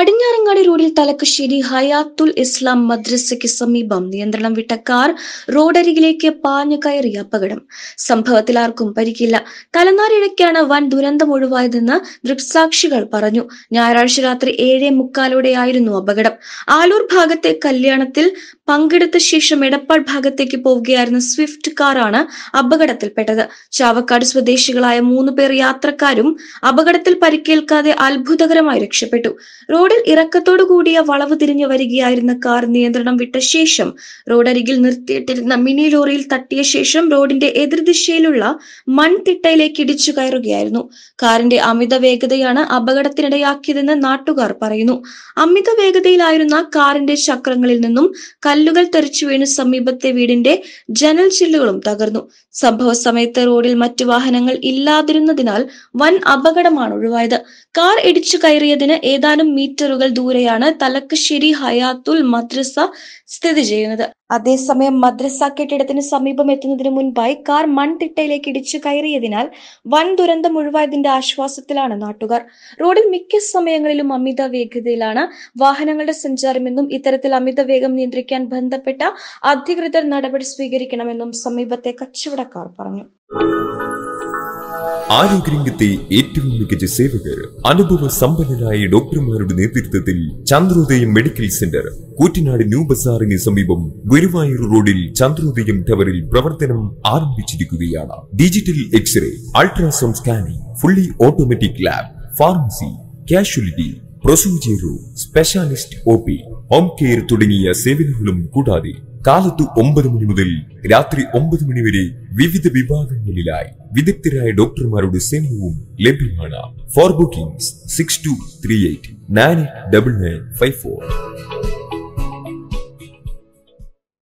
പടിഞ്ഞാറങ്ങാടി റോഡിൽ തലക്കശ്ശേരി ഹയാത്തുൽ ഇസ്ലാം മദ്രസയ്ക്ക് സമീപം നിയന്ത്രണം വിട്ട കാർ റോഡരികിലേക്ക് പാഞ്ഞു കയറി അപകടം. സംഭവത്തിൽ ആർക്കും പരിക്കില്ല. തലനാരിഴയ്ക്കാണ് വൻ ദുരന്തം ഒഴിവായതെന്ന് ദൃക്സാക്ഷികൾ പറഞ്ഞു. ഞായറാഴ്ച രാത്രി ഏഴേ മുക്കാലോടെയായിരുന്നു അപകടം. ആലൂർ ഭാഗത്തെ കല്യാണത്തിൽ പങ്കെടുത്ത ശേഷം എടപ്പാൾ ഭാഗത്തേക്ക് പോവുകയായിരുന്ന സ്വിഫ്റ്റ് കാറാണ് അപകടത്തിൽപ്പെട്ടത്. ചാവക്കാട് സ്വദേശികളായ മൂന്ന് പേർ യാത്രക്കാരും അപകടത്തിൽ പരിക്കേൽക്കാതെ അത്ഭുതകരമായി രക്ഷപ്പെട്ടു. റോഡിൽ ഇറക്കത്തോടു കൂടിയ വളവ് തിരിഞ്ഞു വരികയായിരുന്ന കാർ നിയന്ത്രണം വിട്ട ശേഷം റോഡരികിൽ നിർത്തിയിട്ടിരുന്ന മിനി ലോറിയിൽ തട്ടിയ ശേഷം റോഡിന്റെ എതിർദിശയിലുള്ള മൺതിട്ടയിലേക്ക് ഇടിച്ചു കയറുകയായിരുന്നു. കാറിന്റെ അമിത വേഗതയാണ് അപകടത്തിനിടയാക്കിയതെന്ന് നാട്ടുകാർ പറയുന്നു. അമിത വേഗതയിലായിരുന്ന കാറിന്റെ ചക്രങ്ങളിൽ നിന്നും കല്ലുകൾ തെറിച്ചു വീണ് സമീപത്തെ വീടിന്റെ ജനൽ ചില്ലുകളും തകർന്നു. സംഭവ സമയത്ത് റോഡിൽ മറ്റു വാഹനങ്ങൾ ഇല്ലാതിരുന്നതിനാൽ വൻ അപകടമാണ് ഒഴിവായത്. കാർ ഇടിച്ചു കയറിയതിന് ഏതാനും മീറ്ററുകൾ ദൂരെയാണ് തലക്കശ്ശേരി ഹയാത്തുൽ മദ്രസ സ്ഥിതി ചെയ്യുന്നത്. അതേസമയം മദ്രസ കെട്ടിടത്തിന് സമീപം എത്തുന്നതിന് മുൻപായി കാർ മൺതിട്ടയിലേക്ക് ഇടിച്ചു കയറിയതിനാൽ വൻ ദുരന്തം ഒഴിവായതിന്റെ ആശ്വാസത്തിലാണ് നാട്ടുകാർ. റോഡിൽ മിക്ക സമയങ്ങളിലും അമിത വേഗതയിലാണ് വാഹനങ്ങളുടെ സഞ്ചാരമെന്നും ഇത്തരത്തിൽ അമിത വേഗം നിയന്ത്രിക്കാൻ ബന്ധപ്പെട്ട അധികൃതർ നടപടി സ്വീകരിക്കണമെന്നും സമീപത്തെ കച്ചവടക്കാർ പറഞ്ഞു. ആരോഗ്യരംഗത്തെ ഏറ്റവും മികച്ച സേവകർ അനുഭവ സമ്പന്നരായ ഡോക്ടർമാരുടെ നേതൃത്വത്തിൽ Chandrodayam medical centre Koottanad new ബസാറിന് സമീപം ഗുരുവായൂർ റോഡിൽ ചന്ദ്രോദയം ടവറിൽ പ്രവർത്തനം ആരംഭിച്ചിരിക്കുകയാണ്. Digital x-ray ultrasound scanning fully automatic lab pharmacy casualty procedure specialist O home care തുടങ്ങിയ സേവനങ്ങളും കൂടാതെ കാലത്ത് ഒമ്പത് മണി മുതൽ രാത്രി ഒമ്പത് മണി വരെ വിവിധ വിഭാഗങ്ങളിലായി വിദഗ്ധരായ ഡോക്ടർമാരുടെ സേവനവും ലഭ്യമാണ്. For bookings six two three eight nine double nine five four